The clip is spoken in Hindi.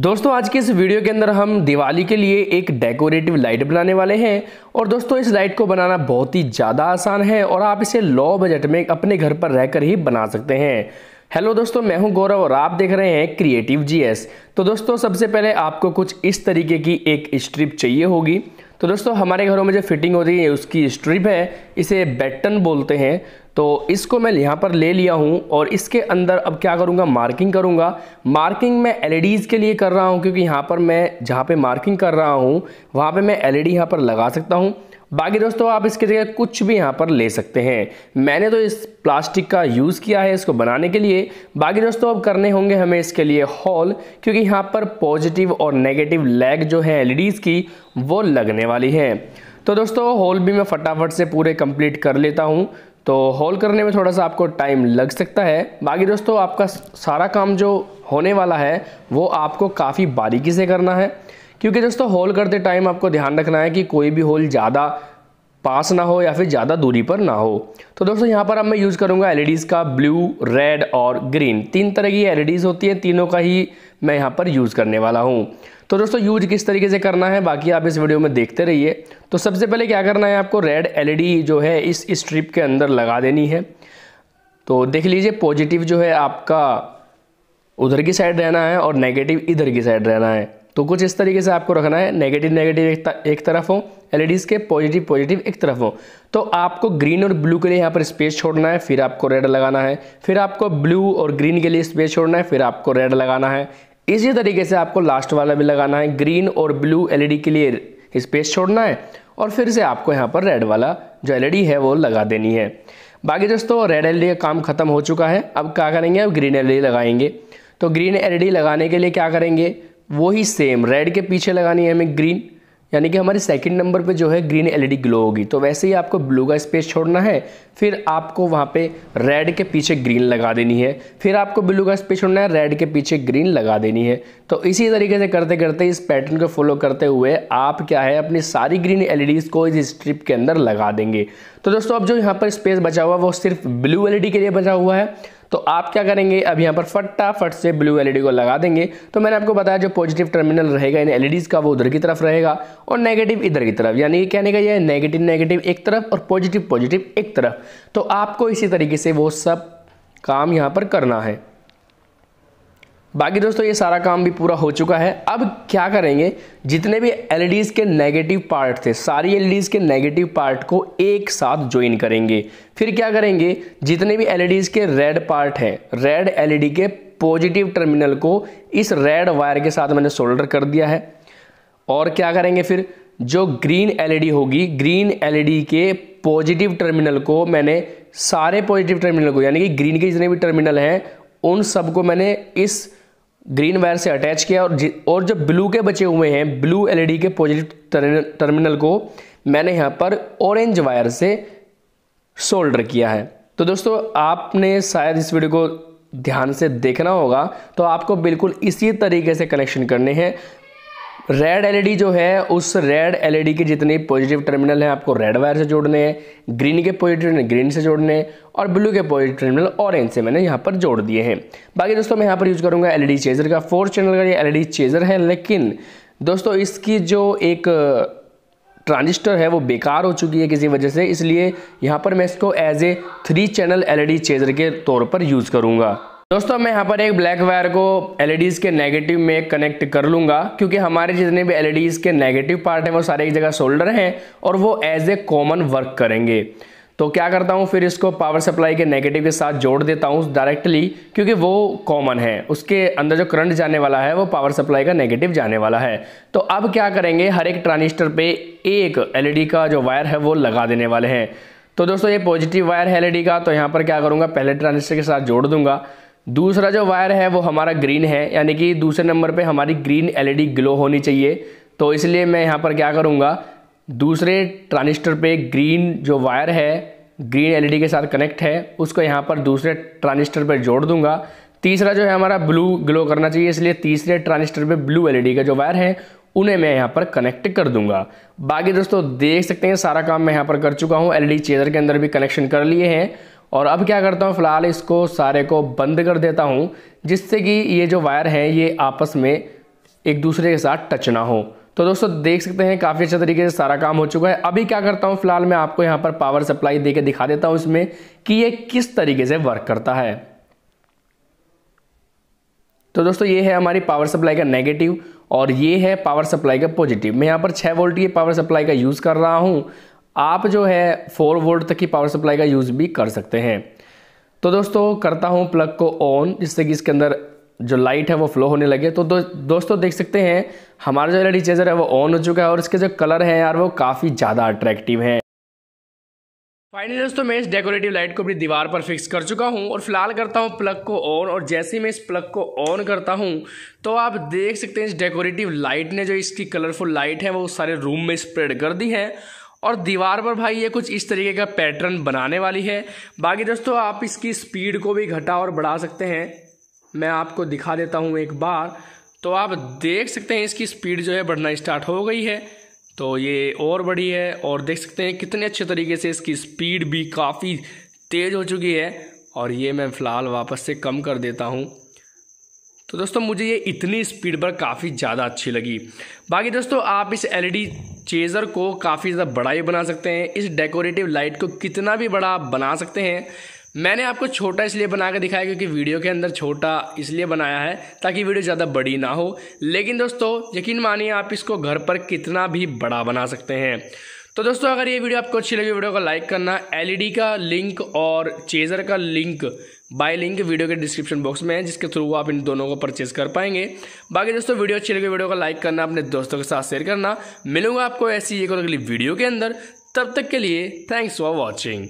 दोस्तों, आज के इस वीडियो के अंदर हम दिवाली के लिए एक डेकोरेटिव लाइट बनाने वाले हैं। और दोस्तों, इस लाइट को बनाना बहुत ही ज़्यादा आसान है और आप इसे लो बजट में अपने घर पर रहकर ही बना सकते हैं। हेलो दोस्तों, मैं हूँ गौरव और आप देख रहे हैं क्रिएटिव जीएस तो दोस्तों, सबसे पहले आपको कुछ इस तरीके की एक स्ट्रिप चाहिए होगी। तो दोस्तों, हमारे घरों में जो फिटिंग होती है, उसकी स्ट्रिप है, इसे बैटन बोलते हैं। तो इसको मैं यहाँ पर ले लिया हूँ और इसके अंदर अब क्या करूँगा? मार्किंग करूँगा। मार्किंग मैं एल के लिए कर रहा हूँ क्योंकि यहाँ पर मैं जहाँ पे मार्किंग कर रहा हूँ, वहाँ पे मैं एल ई यहाँ पर लगा सकता हूँ। बाकी दोस्तों, आप इसके जगह कुछ भी यहाँ पर ले सकते हैं। मैंने तो इस प्लास्टिक का यूज़ किया है इसको बनाने के लिए। बाकी दोस्तों, अब करने होंगे हमें इसके लिए हॉल, क्योंकि यहाँ पर पॉजिटिव और नेगेटिव लैग जो है एल की, वो लगने वाली है। तो दोस्तों, हॉल भी मैं फटाफट से पूरे कंप्लीट कर लेता हूँ। तो हॉल करने में थोड़ा सा आपको टाइम लग सकता है। बाकी दोस्तों, आपका सारा काम जो होने वाला है, वो आपको काफ़ी बारीकी से करना है। क्योंकि दोस्तों होल करते टाइम आपको ध्यान रखना है कि कोई भी होल ज़्यादा पास ना हो या फिर ज़्यादा दूरी पर ना हो। तो दोस्तों, यहाँ पर अब मैं यूज़ करूँगा एल का ब्लू रेड और ग्रीन तीन तरह की एल होती हैं, तीनों का ही मैं यहाँ पर यूज़ करने वाला हूँ। तो दोस्तों यूज़ किस तरीके से करना है बाकी आप इस वीडियो में देखते रहिए। तो सबसे पहले क्या करना है आपको रेड एल जो है इस स्ट्रिप के अंदर लगा देनी है। तो देख लीजिए पॉजिटिव जो है आपका उधर की साइड रहना है और नेगेटिव इधर की साइड रहना है। तो कुछ इस तरीके से आपको रखना है नेगेटिव नेगेटिव एक, एक तरफ़ हो एल के पॉजिटिव पॉजिटिव एक तरफ़ हो। तो आपको ग्रीन और ब्लू के लिए यहाँ पर स्पेस छोड़ना है फिर आपको रेड लगाना है। फिर आपको ब्लू और ग्रीन के लिए स्पेस छोड़ना है फिर आपको रेड लगाना है। इसी तरीके से आपको लास्ट वाला भी लगाना है ग्रीन और ब्लू एलईडी के लिए स्पेस छोड़ना है और फिर से आपको यहाँ पर रेड वाला जो एलईडी है वो लगा देनी है। बाकी दोस्तों रेड एलईडी का काम खत्म हो चुका है। अब क्या करेंगे? अब ग्रीन एलईडी लगाएँगे। तो ग्रीन एलईडी लगाने के लिए क्या करेंगे? वही सेम रेड के पीछे लगानी है हमें ग्रीन यानी कि हमारे सेकंड नंबर पे जो है ग्रीन एलईडी ग्लो होगी। तो वैसे ही आपको ब्लू का स्पेस छोड़ना है, फिर आपको वहाँ पे रेड के पीछे ग्रीन लगा देनी है, फिर आपको ब्लू का स्पेस छोड़ना है रेड के पीछे ग्रीन लगा देनी है। तो इसी तरीके से करते करते, इस पैटर्न को फॉलो करते हुए आप क्या है, अपनी सारी ग्रीन एल को इस स्ट्रिप के अंदर लगा देंगे। तो दोस्तों, अब जो यहाँ पर स्पेस बचा हुआ, वो सिर्फ़ ब्लू एलईडी के लिए बचा हुआ है। तो आप क्या करेंगे, अब यहाँ पर फटाफट से ब्लू एलईडी को लगा देंगे। तो मैंने आपको बताया, जो पॉजिटिव टर्मिनल रहेगा इन एलईडीज का, वो उधर की तरफ़ रहेगा और नेगेटिव इधर की तरफ़। यानी कहने का ये नेगेटिव नेगेटिव एक तरफ़ और पॉजिटिव पॉजिटिव एक तरफ़। तो आपको इसी तरीके से वो सब काम यहाँ पर करना है। बाकी दोस्तों, ये सारा काम भी पूरा हो चुका है। अब क्या करेंगे? जितने भी एल के नेगेटिव पार्ट थे, सारी एल के नेगेटिव पार्ट को एक साथ ज्वाइन करेंगे। फिर क्या करेंगे? जितने भी एल के रेड पार्ट हैं रेड एलईडी के पॉजिटिव टर्मिनल को इस रेड वायर के साथ मैंने सोल्डर कर दिया है। और क्या करेंगे फिर? जो ग्रीन एलईडी होगी ग्रीन एलईडी के पॉजिटिव टर्मिनल को मैंने सारे पॉजिटिव टर्मिनल को, यानी कि ग्रीन के जितने भी टर्मिनल हैं, उन सबको मैंने इस ग्रीन वायर से अटैच किया और और जो ब्लू के बचे हुए हैं, ब्लू एलईडी के पॉजिटिव टर्मिनल को मैंने यहाँ पर ऑरेंज वायर से सोल्डर किया है। तो दोस्तों, आपने शायद इस वीडियो को ध्यान से देखना होगा। तो आपको बिल्कुल इसी तरीके से कनेक्शन करने हैं। रेड एलईडी जो है, उस रेड एलईडी के जितने पॉजिटिव टर्मिनल हैं, आपको रेड वायर से जोड़ने हैं ग्रीन के पॉजिटिव ग्रीन से जोड़ने हैं, और ब्लू के पॉजिटिव टर्मिनल ऑरेंज से मैंने यहाँ पर जोड़ दिए हैं। बाकी दोस्तों, मैं यहाँ पर यूज़ करूँगा एलईडी चेजर का। फोर चैनल का ये एलईडी चेजर है, लेकिन दोस्तों, इसकी जो एक ट्रांजिस्टर है, वो बेकार हो चुकी है किसी वजह से, इसलिए यहाँ पर मैं इसको as a three channel LED chaser के तौर पर यूज़ करूँगा। दोस्तों, मैं यहाँ पर एक ब्लैक वायर को एल के नेगेटिव में कनेक्ट कर लूँगा, क्योंकि हमारे जितने भी एल के नेगेटिव पार्ट हैं, वो सारे एक जगह सोल्डर हैं और वो एज ए कॉमन वर्क करेंगे। तो क्या करता हूँ, फिर इसको पावर सप्लाई के नेगेटिव के साथ जोड़ देता हूँ डायरेक्टली क्योंकि वो कॉमन है। उसके अंदर जो करंट जाने वाला है, वो पावर सप्लाई का नेगेटिव जाने वाला है। तो अब क्या करेंगे, हर एक ट्रांजिस्टर पे एक एलईडी का जो वायर है, वो लगा देने वाले हैं। तो दोस्तों, ये पॉजिटिव वायर है एलईडी का तो यहाँ पर क्या करूँगा, पहले ट्रांजिस्टर के साथ जोड़ दूँगा। दूसरा जो वायर है, वो हमारा ग्रीन है, यानी कि दूसरे नंबर पे हमारी ग्रीन एलईडी ग्लो होनी चाहिए। तो इसलिए मैं यहाँ पर क्या करूँगा, दूसरे ट्रांजिस्टर पे ग्रीन जो वायर है ग्रीन एलईडी के साथ कनेक्ट है, उसको यहाँ पर दूसरे ट्रांजिस्टर पर जोड़ दूँगा। तीसरा जो है हमारा ब्लू ग्लो करना चाहिए, इसलिए तीसरे ट्रांजिस्टर पे ब्लू एलईडी का जो वायर है, उन्हें मैं यहाँ पर कनेक्ट कर दूँगा। बाकी दोस्तों, देख सकते हैं, सारा काम मैं यहाँ पर कर चुका हूँ। एलईडी चेजर के अंदर भी कनेक्शन कर लिए हैं। और अब क्या करता हूँ, फ़िलहाल इसको सारे को बंद कर देता हूँ, जिससे कि ये जो वायर हैं, ये आपस में एक दूसरे के साथ टच ना हो। तो दोस्तों, देख सकते हैं, काफ़ी अच्छे तरीके से सारा काम हो चुका है। अभी क्या करता हूँ, फ़िलहाल मैं आपको यहाँ पर पावर सप्लाई दे दिखा देता हूँ इसमें कि ये किस तरीके से वर्क करता है। तो दोस्तों, ये है हमारी पावर सप्लाई का नेगेटिव और ये है पावर सप्लाई का पॉजिटिव मैं यहाँ पर 6 वोल्ट की पावर सप्लाई का यूज़ कर रहा हूँ। आप जो है 4 वोल्ट तक की पावर सप्लाई का यूज़ भी कर सकते हैं। तो दोस्तों करता हूँ प्लग को ऑन जिससे कि इसके अंदर जो लाइट है वो फ्लो होने लगे। तो दो, दोस्तों देख सकते हैं हमारा जो एल चेजर है वो ऑन हो चुका है और इसके जो कलर है यार वो काफ़ी ज़्यादा अट्रैक्टिव है। फाइनली दोस्तों मैं इस डेकोरेटिव लाइट को अपनी दीवार पर फिक्स कर चुका हूँ और फ़िलहाल करता हूँ प्लग को ऑन और जैसे ही मैं इस प्लग को ऑन करता हूँ तो आप देख सकते हैं इस डेकोरेटिव लाइट ने जो इसकी कलरफुल लाइट है वो सारे रूम में स्प्रेड कर दी है। और दीवार पर भाई ये कुछ इस तरीके का पैटर्न बनाने वाली है। बाकी दोस्तों, आप इसकी स्पीड को भी घटा और बढ़ा सकते हैं। मैं आपको दिखा देता हूँ एक बार। तो आप देख सकते हैं इसकी स्पीड जो है बढ़ना स्टार्ट हो गई है। तो ये और बड़ी है और देख सकते हैं कितने अच्छे तरीके से इसकी स्पीड भी काफ़ी तेज़ हो चुकी है। और ये मैं फ़िलहाल वापस से कम कर देता हूँ। तो दोस्तों, मुझे ये इतनी स्पीड पर काफ़ी ज़्यादा अच्छी लगी। बाकी दोस्तों, आप इस एलईडी चेज़र को काफ़ी ज़्यादा बड़ा ही बना सकते हैं। इस डेकोरेटिव लाइट को कितना भी बड़ा आप बना सकते हैं। मैंने आपको छोटा इसलिए बना के दिखाया क्योंकि वीडियो के अंदर छोटा इसलिए बनाया है ताकि वीडियो ज़्यादा बड़ी ना हो। लेकिन दोस्तों, यकीन मानिए आप इसको घर पर कितना भी बड़ा बना सकते हैं। तो दोस्तों, अगर ये वीडियो आपको अच्छी लगी, वीडियो को लाइक करना, एलईडी का लिंक और चेज़र का लिंक बाय लिंक वीडियो के डिस्क्रिप्शन बॉक्स में है, जिसके थ्रू आप इन दोनों को परचेज कर पाएँगे। बाकी दोस्तों, वीडियो अच्छी लगी, वीडियो को लाइक करना, अपने दोस्तों के साथ शेयर करना। मिलूँगा आपको ऐसी एक और अगली वीडियो के अंदर। तब तक के लिए थैंक्स फॉर वॉचिंग